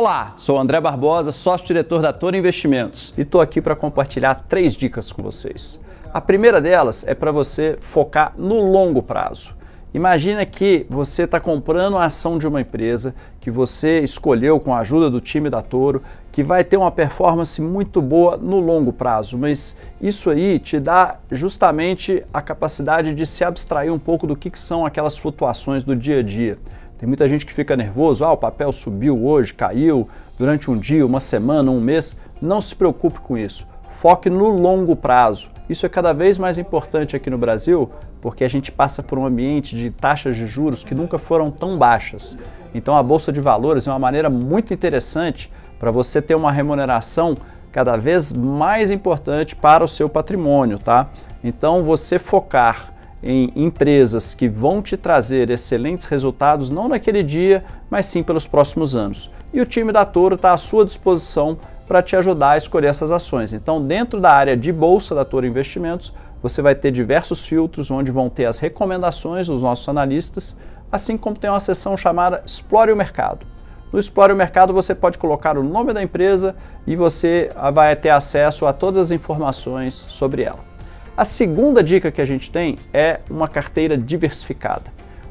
Olá, sou André Barbosa, sócio-diretor da Toro Investimentos e estou aqui para compartilhar três dicas com vocês. A primeira delas é para você focar no longo prazo. Imagina que você está comprando a ação de uma empresa que você escolheu com a ajuda do time da Toro, que vai ter uma performance muito boa no longo prazo, mas isso aí te dá justamente a capacidade de se abstrair um pouco do que, que são aquelas flutuações do dia a dia. Tem muita gente que fica nervoso, ah, o papel subiu hoje, caiu durante um dia, uma semana, um mês. Não se preocupe com isso. Foque no longo prazo. Isso é cada vez mais importante aqui no Brasil, porque a gente passa por um ambiente de taxas de juros que nunca foram tão baixas. Então a bolsa de valores é uma maneira muito interessante para você ter uma remuneração cada vez mais importante para o seu patrimônio, tá? Então você focar em empresas que vão te trazer excelentes resultados, não naquele dia, mas sim pelos próximos anos. E o time da Toro está à sua disposição para te ajudar a escolher essas ações. Então, dentro da área de bolsa da Toro Investimentos, você vai ter diversos filtros onde vão ter as recomendações dos nossos analistas, assim como tem uma seção chamada Explore o Mercado. No Explore o Mercado você pode colocar o nome da empresa e você vai ter acesso a todas as informações sobre ela. A segunda dica que a gente tem é uma carteira diversificada.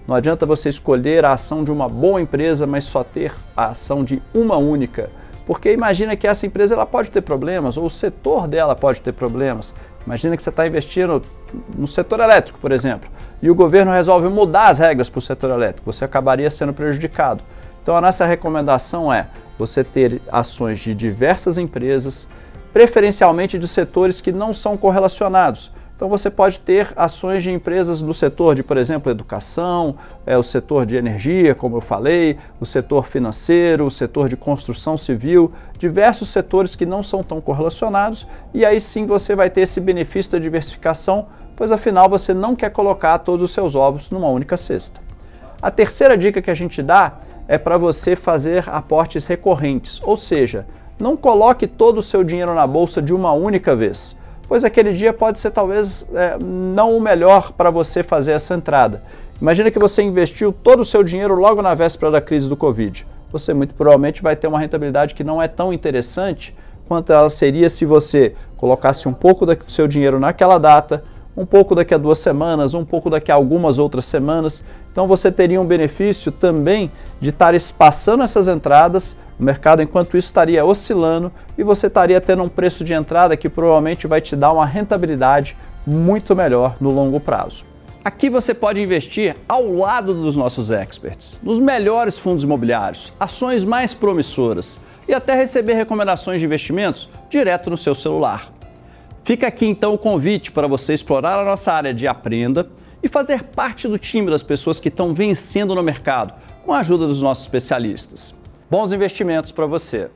Não adianta você escolher a ação de uma boa empresa, mas só ter a ação de uma única. Porque imagina que essa empresa ela pode ter problemas, ou o setor dela pode ter problemas. Imagina que você está investindo no setor elétrico, por exemplo, e o governo resolve mudar as regras para o setor elétrico, você acabaria sendo prejudicado. Então a nossa recomendação é você ter ações de diversas empresas, preferencialmente de setores que não são correlacionados. Então você pode ter ações de empresas do setor de, por exemplo, educação, é, o setor de energia, como eu falei, o setor financeiro, o setor de construção civil, diversos setores que não são tão correlacionados, e aí sim você vai ter esse benefício da diversificação, pois afinal você não quer colocar todos os seus ovos numa única cesta. A terceira dica que a gente dá é para você fazer aportes recorrentes, ou seja, não coloque todo o seu dinheiro na bolsa de uma única vez, pois aquele dia pode ser talvez é, não o melhor para você fazer essa entrada. Imagina que você investiu todo o seu dinheiro logo na véspera da crise do Covid. Você muito provavelmente vai ter uma rentabilidade que não é tão interessante quanto ela seria se você colocasse um pouco do seu dinheiro naquela data, um pouco daqui a duas semanas, um pouco daqui a algumas outras semanas. Então você teria um benefício também de estar espaçando essas entradas, o mercado enquanto isso estaria oscilando e você estaria tendo um preço de entrada que provavelmente vai te dar uma rentabilidade muito melhor no longo prazo. Aqui você pode investir ao lado dos nossos experts, nos melhores fundos imobiliários, ações mais promissoras e até receber recomendações de investimentos direto no seu celular. Fica aqui então o convite para você explorar a nossa área de aprenda e fazer parte do time das pessoas que estão vencendo no mercado com a ajuda dos nossos especialistas. Bons investimentos para você!